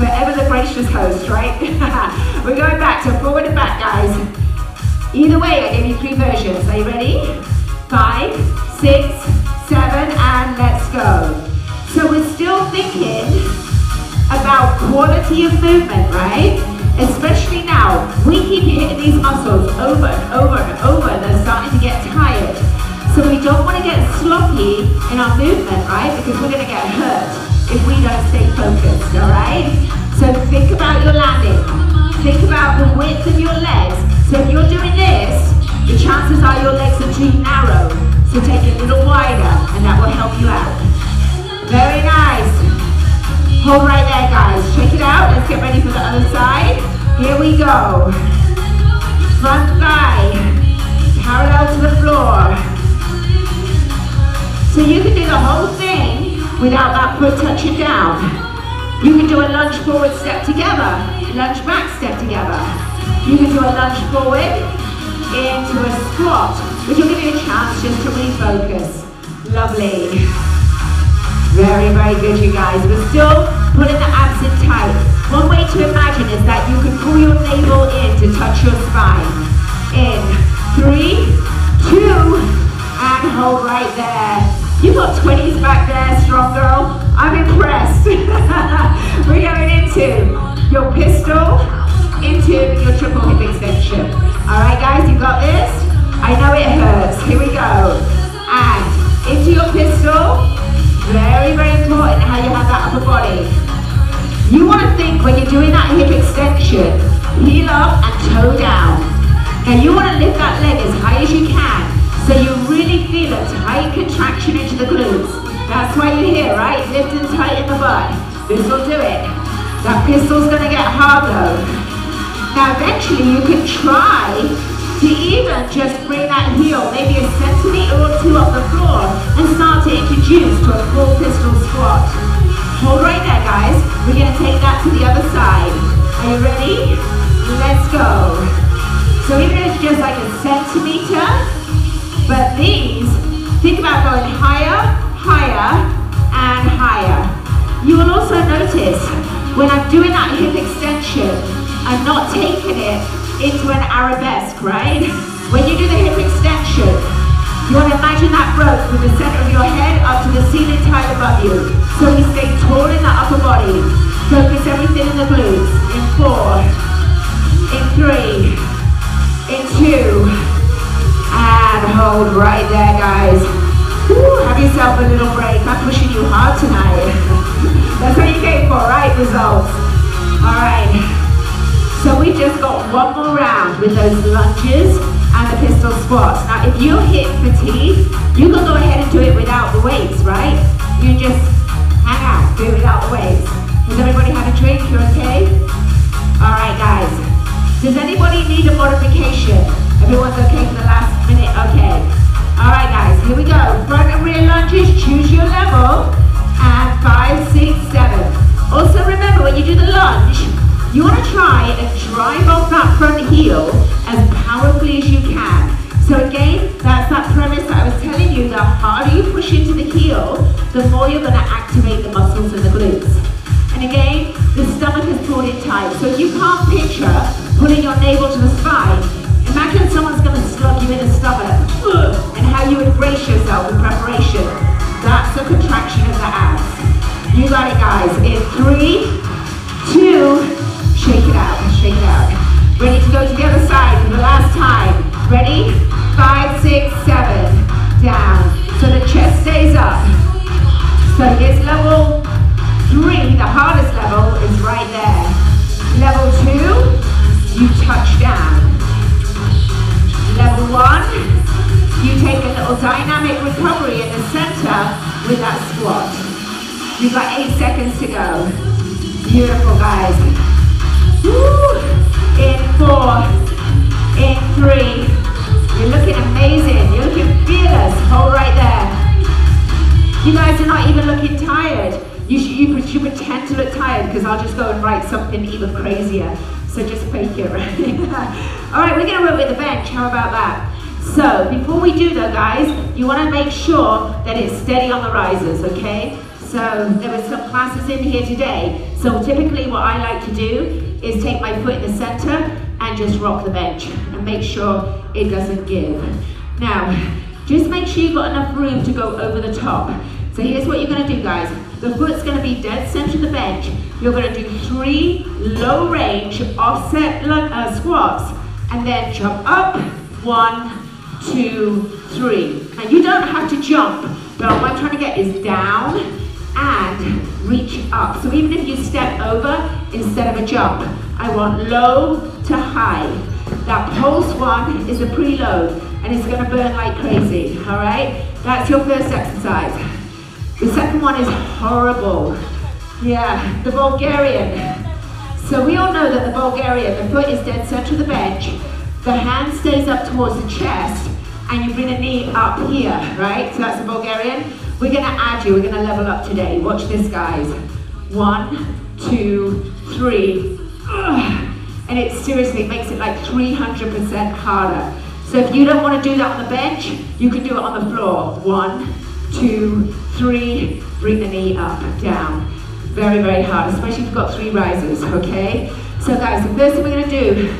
Forever the gracious host, right? We're going back to forward and back, guys. Either way, I gave you three versions. Are you ready? Five, six, seven, and let's go. So we're still thinking about quality of movement, right? Especially now, we keep hitting these muscles over and over and over. and They're starting to get tired. So we don't want to get sloppy in our movement, right? Because we're going to get hurt if we don't stay focused, all right? So think about your landing. Think about the width of your legs. So if you're doing this, the chances are your legs are too narrow. So take it a little wider and that will help you out. Very nice. Hold right there, guys. Check it out. Let's get ready for the other side. Here we go. Front thigh parallel to the floor. So you can do the whole thing without that foot touching down. You can do a lunge forward step together, lunge back step together. You can do a lunge forward into a squat, which will give you a chance just to refocus. Lovely. Very, very good, you guys. We're still putting the abs in tight. One way to imagine is that you can pull your navel in to touch your spine. In three, two, and hold right there. You've got 20s back there, strong girl. I'm impressed. We're going into your pistol, into your triple hip extension. All right, guys, you got this? I know it hurts. Here we go. And into your pistol. Very, very important how you have that upper body. You want to think when you're doing that hip extension, heel up and toe down. Now you want to lift that leg as high as you can so you really feel a tight contraction into the glutes. That's why you're here, right? Lift and tighten the butt. This will do it. That pistol's gonna get hard though. Now eventually you can try to even just bring that heel maybe a centimeter or two off the floor and start to introduce to a full pistol squat. Hold right there guys. We're gonna take that to the other side. Are you ready? Let's go. So even if it's just like a centimeter, but these, think about going higher, higher, and higher. You will also notice when I'm doing that hip extension, I'm not taking it into an arabesque, right? When you do the hip extension, you want to imagine that rope from the center of your head up to the ceiling tile above you. So we stay tall in the upper body. Focus everything in the glutes. In four, in three, in two, and hold right there, guys. Have yourself a little break. I'm pushing you hard tonight. That's what you came for, right? Results. All right. So we just got one more round with those lunges and the pistol squats. Now, if you're hit fatigue, you can go ahead and do it without the weights, right? You just hang out, do it without the weights. Does everybody have a drink? You okay? All right, guys. Does anybody need a modification? Everyone's okay for the last minute? Okay. All right, guys, here we go. Front and rear lunges, choose your level. And five, six, seven. Also remember, when you do the lunge, you want to try and drive off that front heel as powerfully as you can. So again, that's that premise that I was telling you, the harder you push into the heel, the more you're going to activate the muscles in the glutes. And again, the stomach is pulled in tight. So if you can't picture pulling your navel to the spine, Imagine someone's going to slug you in the stomach and how you would brace yourself in preparation. That's the contraction of the abs. You got it, guys. In three, out. Ready to go to the other side for the last time. Ready? Five, six, seven. Down. So the chest stays up. So here's level three, the hardest level is right there. Level two, you touch down. Level one, you take a little dynamic recovery in the center with that squat. You've got eight seconds to go. Beautiful, guys. Woo. Four, in three. You're looking amazing. You're looking fearless. Hold right there. You guys are not even looking tired. You should, you should pretend to look tired because I'll just go and write something even crazier. So just fake it, right? All right, we're gonna work with the bench. How about that? So before we do though, guys, you wanna make sure that it's steady on the risers, okay? So there were some classes in here today. So typically what I like to do is take my foot in the center and just rock the bench and make sure it doesn't give. Now, just make sure you've got enough room to go over the top. So here's what you're gonna do guys. The foot's gonna be dead center of the bench. You're gonna do three low range offset uh, squats and then jump up, one, two, three. And you don't have to jump, but what I'm trying to get is down and reach up. So even if you step over instead of a jump, I want low to high. That pulse one is a preload and it's gonna burn like crazy, all right? That's your first exercise. The second one is horrible. Yeah, the Bulgarian. So we all know that the Bulgarian, the foot is dead center of the bench, the hand stays up towards the chest, and you bring a knee up here, right? So that's the Bulgarian. We're gonna add you, we're gonna level up today. Watch this, guys. One, two, three. And it seriously makes it like 300% harder. So if you don't wanna do that on the bench, you can do it on the floor. One, two, three, bring the knee up, down. Very, very hard, especially if you've got three risers, okay? So guys, the first thing we're gonna do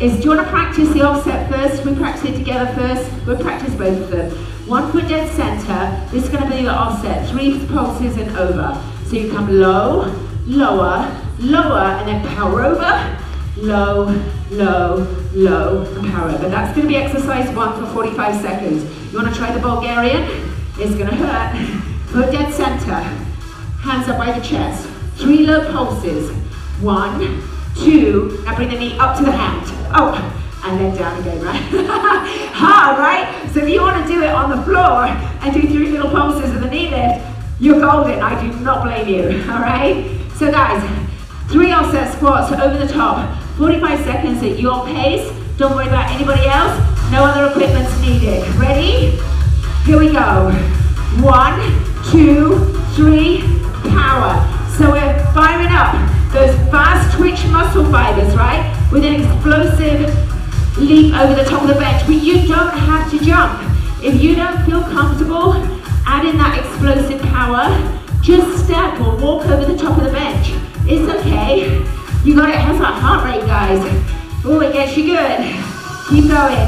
is, do you wanna practice the offset first? We practice it together first. We'll practice both of them. One foot dead center, this is gonna be the offset, three pulses and over. So you come low, lower, lower, and then power over, low, low, low, and power over. That's gonna be exercise one for 45 seconds. You wanna try the Bulgarian? It's gonna hurt. Foot dead center, hands up by the chest. Three low pulses. One, two, now bring the knee up to the hand. Oh, and then down again, right? Hard, right? So if you want to do it on the floor and do three little pulses of the knee lift, you're golden. I do not blame you, all right? So guys, three offset squats over the top, 45 seconds at your pace. Don't worry about anybody else. No other equipment's needed. Ready? Here we go. One, two, three, power. So we're firing up those fast twitch muscle fibers, right? With an explosive leap over the top of the bench. But you don't have to jump. If you don't feel comfortable adding that explosive power, just step or walk over the top of the bench. It's okay. You got it. How's that heart rate, guys? Oh, it gets you good. Keep going.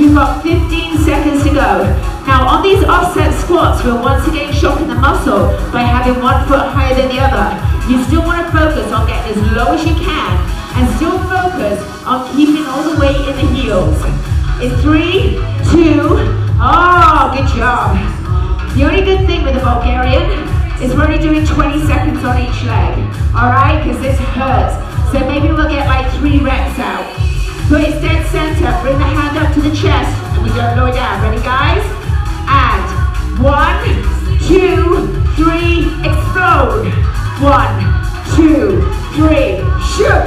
You've got 15 seconds to go. Now on these offset squats, we're once again shocking the muscle by having one foot higher than the other. You still want to focus on getting as low as you can and still focus on keeping all the weight in the heels. In three, two, oh, good job. The only good thing with the Bulgarian is we're only doing 20 seconds on each leg, all right? Because this hurts. So maybe we'll get like three reps out. Put it dead center, bring the hand up to the chest, and we go lower down. Ready, guys? And one, two, three, explode. One, two, three, shoot.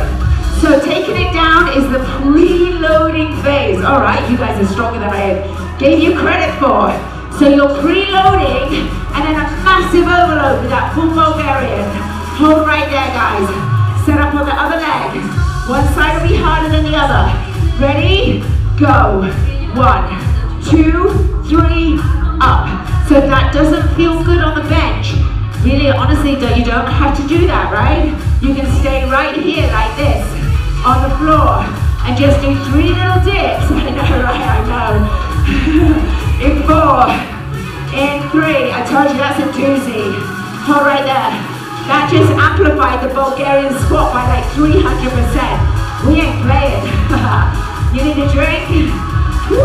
So taking it down is the preloading phase. All right, you guys are stronger than I gave you credit for. So you're preloading and then a massive overload with that full Bulgarian. Hold right there, guys. Set up on the other leg. One side will be harder than the other. Ready? Go. One, two, three, up. So that doesn't feel good on the bench, really honestly, you don't have to do that, right? You can stay right here like this on the floor and just do three little dips. I know, right? I know. in four, in three. I told you that's a doozy. Hold right there. That just amplified the Bulgarian squat by like 300%. We ain't playing. you need a drink? Woo!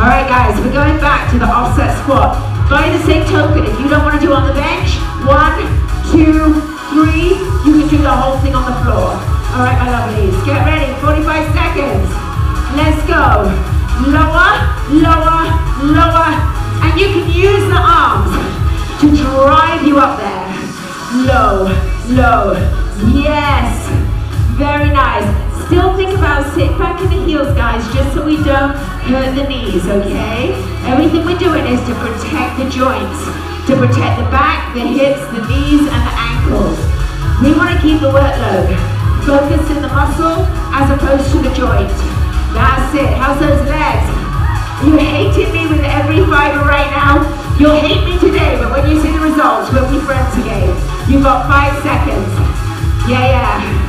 All right, guys, we're going back to the offset squat. By the same token, if you don't want to do on the bench, one, two, three, you can do the whole thing on the floor. All right, my lovelies, get ready, 45 seconds. Let's go. Lower, lower, lower, and you can use the arms to drive you up there. Low, low, yes, very nice. Still think about sit back in the heels, guys, just so we don't hurt the knees, okay? Everything we're doing is to protect the joints, to protect the back, the hips, the knees, and the ankles. We want to keep the workload focused in the muscle as opposed to the joint. That's it. How's those legs? You hating me with every fiber right now? You'll hate me today, but when you see the results, we'll be friends again. You've got five seconds. Yeah, yeah.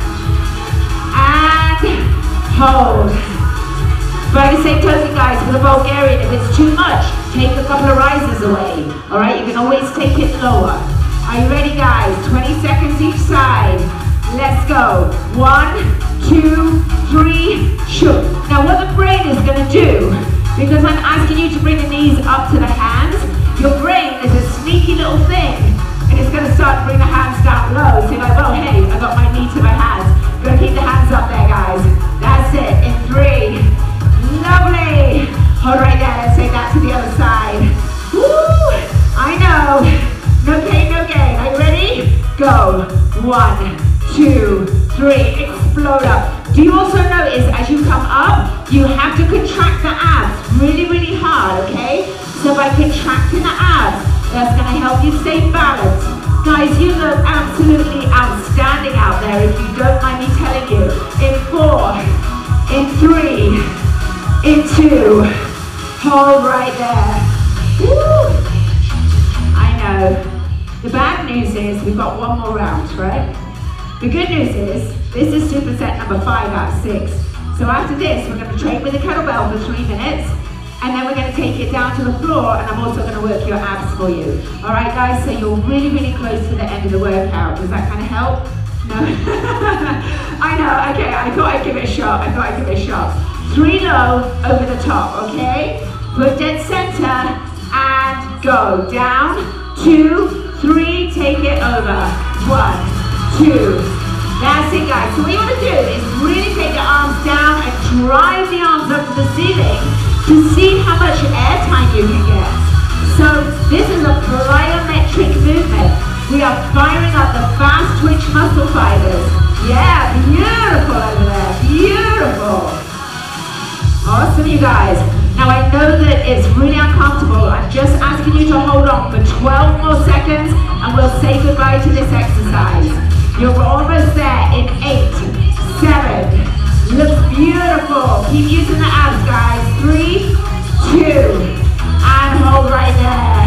And hold. By the same token, guys, for the Bulgarian, if it's too much, take a couple of rises away. All right, you can always take it lower. Are you ready, guys? 20 seconds each side. Let's go. One, two, three, shoot. Now what the brain is gonna do, because I'm asking you to bring the knees up to the hands, your brain is a sneaky little thing, and it's gonna start to bring the hands down low. So you're like, well, hey, I got my knee to my hands. Gotta keep the hands up there, guys. That's it, in three. Lovely. Hold right there, let's take that to the other side. Woo, I know. No pain, no gain. Are you ready? Go. One, two, three, explode up. Do you also notice as you come up, you have to contract the abs really, really hard, okay? So by contracting the abs, that's gonna help you stay balanced. Guys, you look absolutely outstanding out there if you don't mind me telling you. In four, in three, in two, hold right there. Woo! I know. The bad news is we've got one more round, right? The good news is, this is superset number five out of six. So after this, we're going to train with the kettlebell for three minutes, and then we're going to take it down to the floor, and I'm also going to work your abs for you. All right, guys, so you're really, really close to the end of the workout. Does that kind of help? No? I know, okay, I thought I'd give it a shot. I thought I'd give it a shot. Three low, over the top, okay? Put dead center, and go. Down, two, three, take it over. One, two. That's it, guys. So what you want to do is really take the arms down and drive the arms up to the ceiling to see how much air time you can get. So this is a plyometric movement. We are firing up the fast twitch muscle fibers. Yeah, beautiful over there. Beautiful. Awesome, you guys. Now I know that it's really uncomfortable. I'm just asking you to hold on for 12 more seconds and we'll say goodbye to this exercise. You're almost there in eight, seven. Looks beautiful. Keep using the abs, guys. Three, two, and hold right there.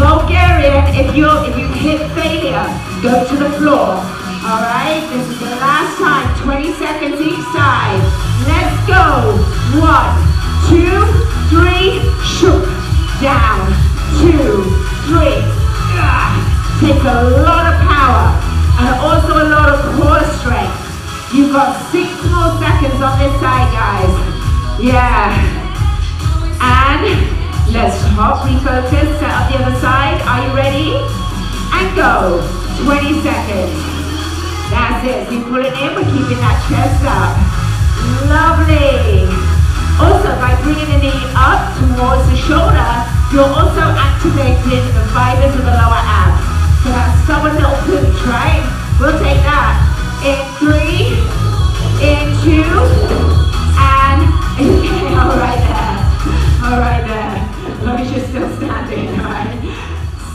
Bulgarian, if you if you hit failure, go to the floor. All right, this is the last time. 20 seconds each side. Let's go. One, two, three, shoot. Down, two, three. Ah, take a lot of power and also a lot of core strength. You've got six more seconds on this side, guys. Yeah. And let's hop, refocus, set up the other side. Are you ready? And go. 20 seconds. That's it. You pull it in, we're keeping that chest up. Lovely. Also, by bringing the knee up towards the shoulder, you're also activating the fibers of the lower abs. So that's stubborn little pooch, right? We'll take that. In three, in two, and all right there. All right there. Look, you're still standing, all right?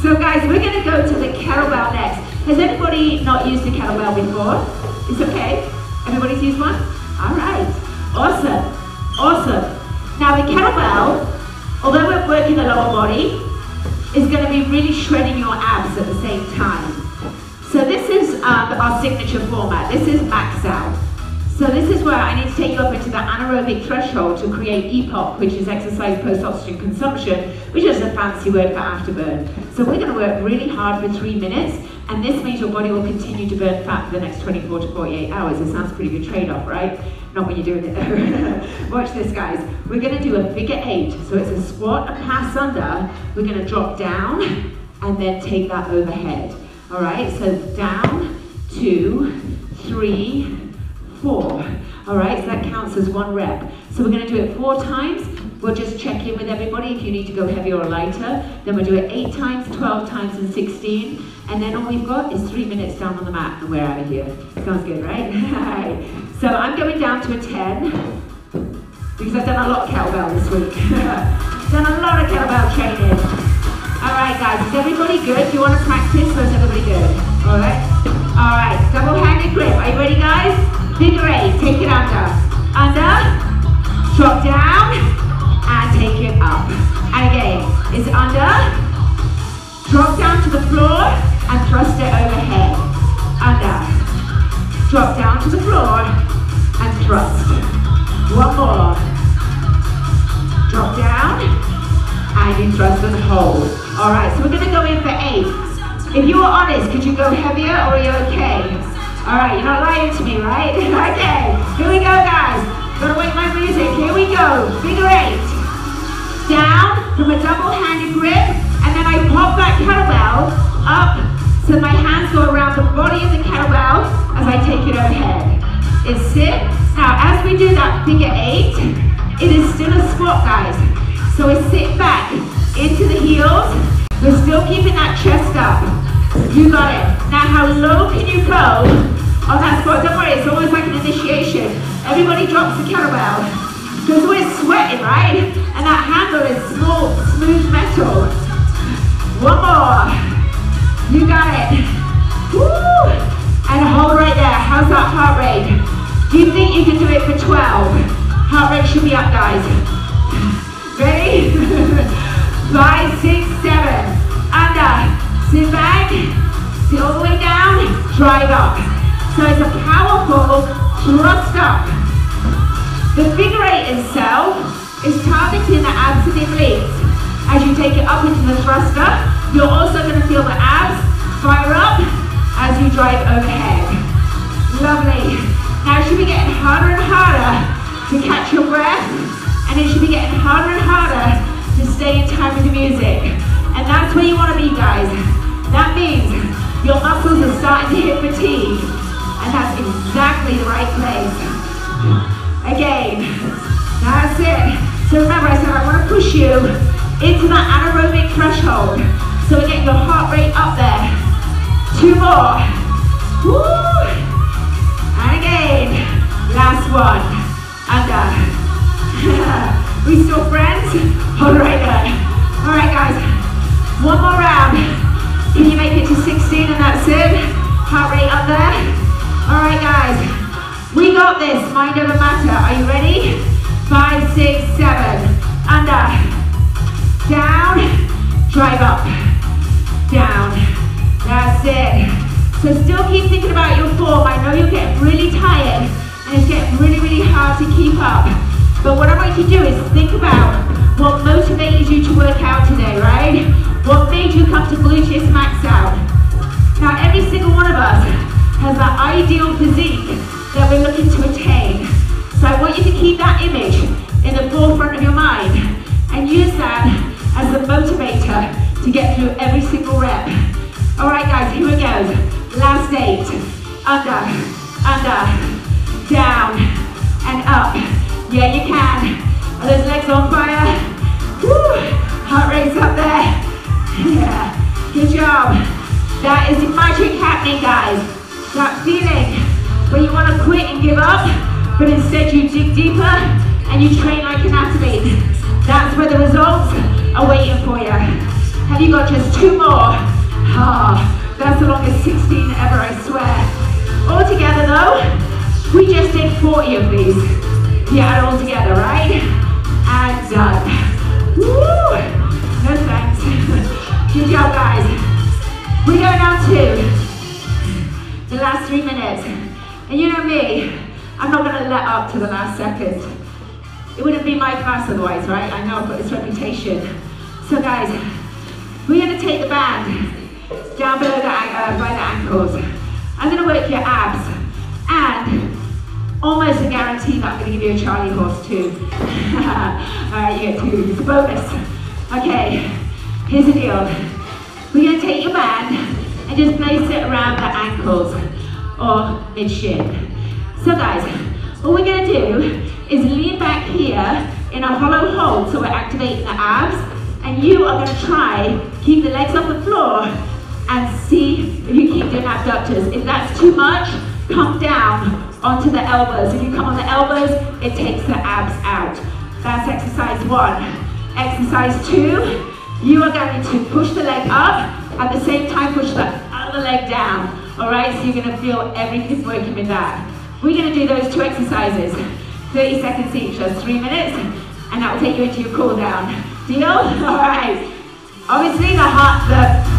So guys, we're gonna go to the kettlebell next. Has anybody not used a kettlebell before? It's okay. Everybody's used one? All right. Awesome. Awesome. Now the kettlebell, although we're working the lower body, is going to be really shredding your abs at the same time. So this is um, our signature format. This is max out. So this is where I need to take you up into the anaerobic threshold to create EPOC, which is exercise post-oxygen consumption, which is a fancy word for afterburn. So we're going to work really hard for three minutes, and this means your body will continue to burn fat for the next 24 to 48 hours. It sounds pretty good trade-off, right? Not when you're doing it though. Watch this, guys. We're to do a figure eight. So it's a squat, a pass under. We're to drop down, and then take that overhead. All right, so down, two, three, four. All right, so that counts as one rep. So we're gonna do it four times. We'll just check in with everybody if you need to go heavier or lighter. Then we'll do it eight times, 12 times, and 16. And then all we've got is three minutes down on the mat and we're out of here. Sounds good, right? so I'm going down to a 10 because I've done a lot of kettlebell this week. done a lot of kettlebell training. All right, guys, is everybody good? Do you want to practice or is everybody good? All right? All right, double-handed grip. Are you ready, guys? Figure eight, take it under. Under, drop down, and take it up. And again, it's under, Drop down to the floor and thrust it overhead. Under. Drop down to the floor and thrust. One more. Drop down and you thrust and hold. All right, so we're gonna go in for eight. If you are honest, could you go heavier or are you okay? All right, you're not lying to me, right? okay, here we go, guys. Gotta wait my music. Here we go. Figure eight. Down from a double-handed grip and then I pop that kettlebell up so my hands go around the body of the kettlebell as I take it overhead. It's sit. Now as we do that figure eight, it is still a squat guys. So we sit back into the heels. We're still keeping that chest up. You got it. Now how low can you go on that squat? Don't worry, it's always like an initiation. Everybody drops the kettlebell. Because we're sweating, right? And that handle is small, smooth metal. One more. You got it. Woo! And hold right there. How's that heart rate? Do you think you can do it for 12? Heart rate should be up, guys. Ready? Five, six, seven. Under. Sit back. Sit all the way down. Drive up. So it's a powerful thrust up. The figure eight itself is targeting the abs and obliques. As you take it up into the thruster, you're also going to feel the abs fire up as you drive overhead. Lovely. Now it should be getting harder and harder to catch your breath, and it should be getting harder and harder to stay in time with the music. And that's where you want to be, guys. That means your muscles are starting to hit fatigue, and that's exactly the right place. Again, that's it. So remember, I said I want to push you into that anaerobic threshold. So we're getting your heart rate up there. Two more. Woo! And again. Last one. Under. we still friends? All right then. All right guys. One more round. Can you make it to 16 and that's it? Heart rate up there. All right guys. We got this. Mind over matter. Are you ready? Five, six, seven. Under down, drive up, down. That's it. So still keep thinking about your form. I know you're Under, under, down, and up. Yeah, you can. Are those legs on fire? Woo! Heart rate's up there. Yeah, good job. That is the magic happening, guys. That feeling where you want to quit and give up, but instead you dig deeper and you train like an athlete. That's where the results are waiting for you. Have you got just two more? Ah, that's the longest 16 ever, I swear. All together though, we just did 40 of these. Yeah, all together, right? And done. Woo! No thanks. Good job, guys. We go now to the last three minutes. And you know me, I'm not gonna let up to the last second. It wouldn't be my class otherwise, right? I know I've got this reputation. So guys, we're gonna take the band down below the, uh, by the ankles. I'm gonna work your abs and almost a guarantee that I'm gonna give you a Charlie horse too. All right, you get two, it's a bonus. Okay, here's the deal. We're gonna take your band and just place it around the ankles or mid shin. So guys, what we're gonna do is lean back here in a hollow hold so we're activating the abs and you are going to try to keep the legs off the floor and see if you keep doing abductors. If that's too much, come down onto the elbows. If you come on the elbows, it takes the abs out. That's exercise one. Exercise two, you are going to push the leg up, at the same time push the other leg down. All right, so you're gonna feel everything working with that. We're gonna do those two exercises, 30 seconds each, that's three minutes, and that will take you into your cool down. Deal? All right. Obviously, the heart, the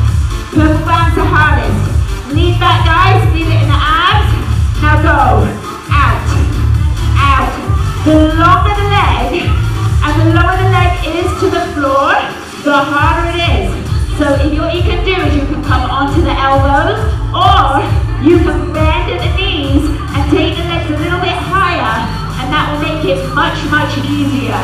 Band's the hardest. Lean back, guys. Feel it in the abs. Now go. Out. Out. The longer the leg, and the lower the leg is to the floor, the harder it is. So if what you can do is you can come onto the elbows, or you can bend at the knees and take the legs a little bit higher, and that will make it much, much easier.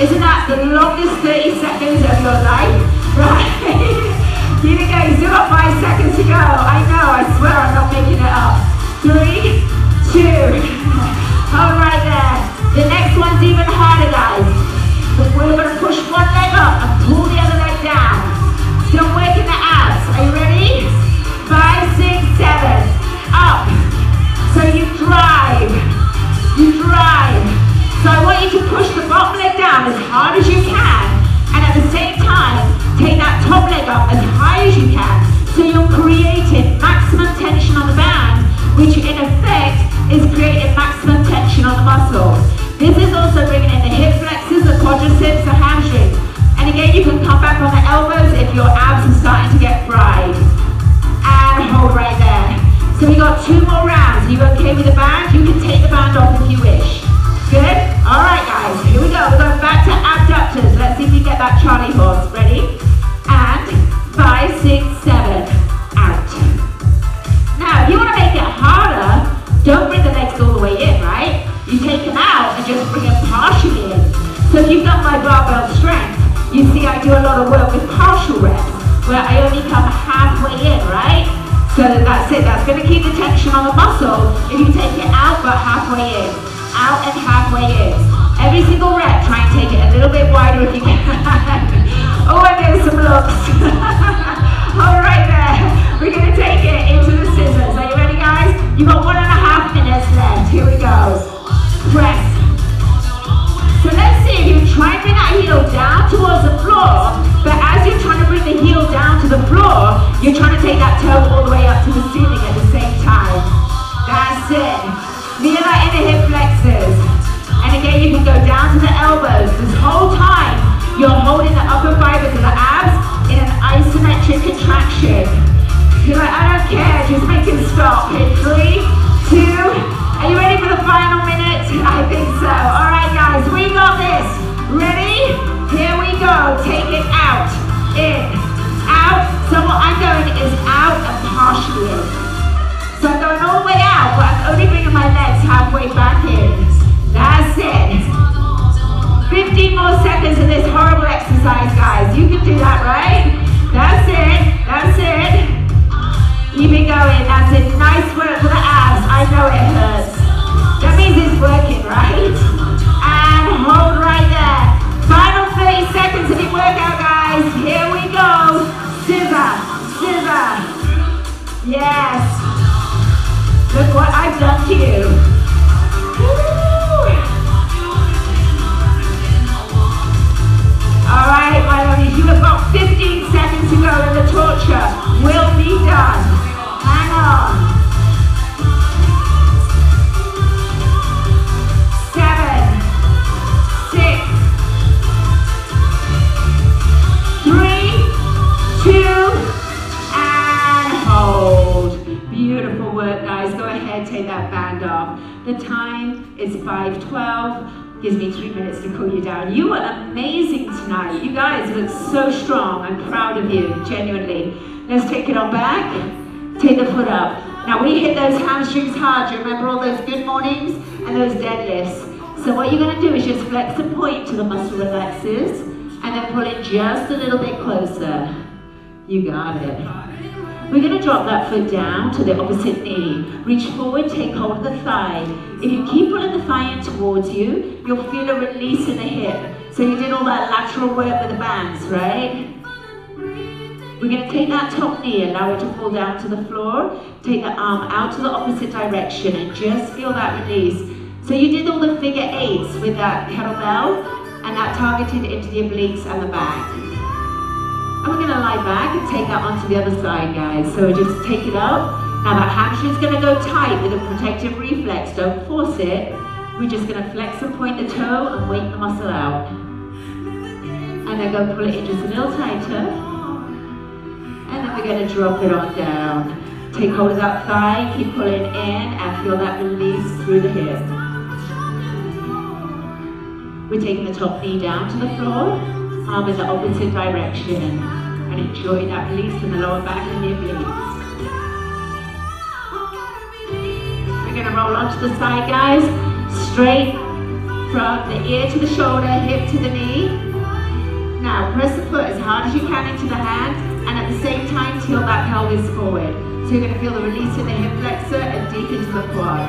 Isn't that the longest 30 seconds of your life? Right? Going. Still got five seconds to go. I know. I swear I'm not making it up. Three, two. All right there. The next one's even harder, guys. We're going to push one leg up and pull the other leg down. Still working the abs. Are you ready? Five, six, seven. Up. So you drive. You drive. So I want you to push the bottom leg down as hard as you can. And at the same time, take that top leg up as high as you can. So you're creating maximum tension on the band, which in effect is creating maximum tension on the muscle. This is also bringing in the hip flexors, the quadriceps, the hamstrings. And again, you can come back on the elbows if your abs are starting to get fried. And hold right there. So we got two more rounds. Are you okay with the band? You can take the band off if you wish. Good? All right, guys. Here we go. We're going back to abductors. Let's see if we get that Charlie horse. Ready? If you can. Oh, I gave some looks. All right there. We're going to take it into the scissors. Are you ready, guys? You've got one and a half minutes left. Here we go. Press. So let's see if you try and bring that heel down towards the floor, but as you're trying to bring the heel down to the floor, you're trying to take that toe all the way up to the ceiling at the same time. That's it. Feel that in the hip flexors. And again, you can go down to the holding the upper fibers of the abs in an isometric contraction. You're like, I don't care, just make it stop. In three, two, are you ready for the final minute? I think so. All right, guys, we got this. Ready? Here we go. Take it out, in, out. So what I'm going is out and partially in. So I'm going all the way out, but I'm only bringing my legs halfway back in. That's it. 15 more seconds of this horrible exercise, guys. You can do that, right? That's it. That's it. Keep it going. That's it. Nice work for the abs. I know it hurts. That means it's working, right? And hold right there. Final 30 seconds of your workout, guys. Here we go. Scissor. Scissor. Yes. Look what I've done to you. You guys look so strong. I'm proud of you, genuinely. Let's take it on back. Take the foot up. Now we hit those hamstrings hard. You remember all those good mornings and those deadlifts? So what you're gonna do is just flex the point to the muscle relaxes and then pull it just a little bit closer. You got it. We're going to drop that foot down to the opposite knee. Reach forward, take hold of the thigh. If you keep pulling the thigh in towards you, you'll feel a release in the hip. So you did all that lateral work with the bands, right? We're going to take that top knee, allow it to fall down to the floor. Take the arm out to the opposite direction and just feel that release. So you did all the figure eights with that kettlebell and that targeted into the obliques and the back. And we're gonna lie back and take that onto the other side, guys. So just take it up. Now that hamstring's gonna go tight with a protective reflex. Don't force it. We're just gonna flex and point the toe and wake the muscle out. And then go pull it in just a little tighter. And then we're going to drop it on down. Take hold of that thigh, keep pulling in, and feel that release through the hip. We're taking the top knee down to the floor, arm in the opposite direction, and enjoy that release in the lower back and the obliques. We're going to roll onto the side, guys. Straight from the ear to the shoulder, hip to the knee. Now, press the foot as hard as you can into the hand, and at the same time, tilt that pelvis forward. So you're going to feel the release in the hip flexor and deep into the quad.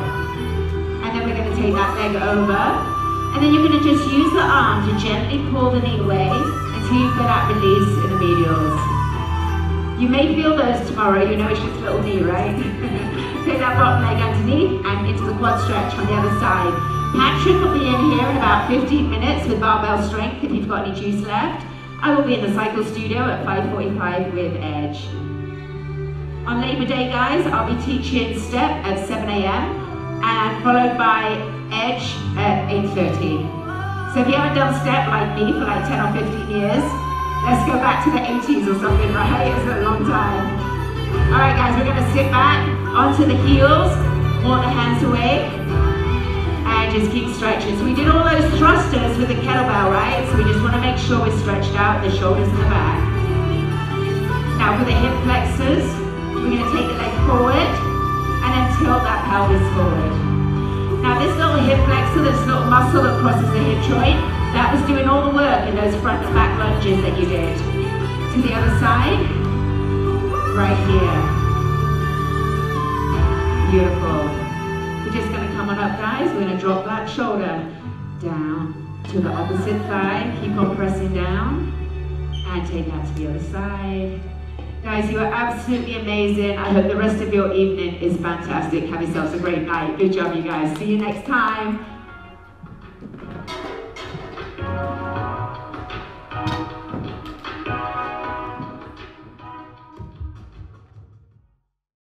And then we're going to take that leg over, and then you're going to just use the arm to gently pull the knee away until you feel that release in the medials. You may feel those tomorrow, you know it's just a little knee, right? Take that bottom leg underneath and into the quad stretch on the other side. Patrick will be in here in about 15 minutes with barbell strength if you've got any juice left. I will be in the cycle studio at 5.45 with Edge. On Labor Day, guys, I'll be teaching step at 7 a.m and followed by Edge at 8.30. So if you haven't done step like me for like 10 or 15 years, let's go back to the 80s or something, right? It's a long time. All right, guys, we're gonna sit back onto the heels, walk the hands away, keep stretching. So we did all those thrusters with the kettlebell, right? So we just wanna make sure we're stretched out, the shoulders and the back. Now for the hip flexors, we're gonna take the leg forward, and then tilt that pelvis forward. Now this little hip flexor, this little muscle that crosses the hip joint, that was doing all the work in those front and back lunges that you did. To the other side, right here. Beautiful. We're just gonna come on up guys, we're gonna drop that shoulder down to the opposite thigh, keep on pressing down, and take that to the other side. Guys, you are absolutely amazing. I hope the rest of your evening is fantastic. Have yourselves a great night. Good job, you guys. See you next time.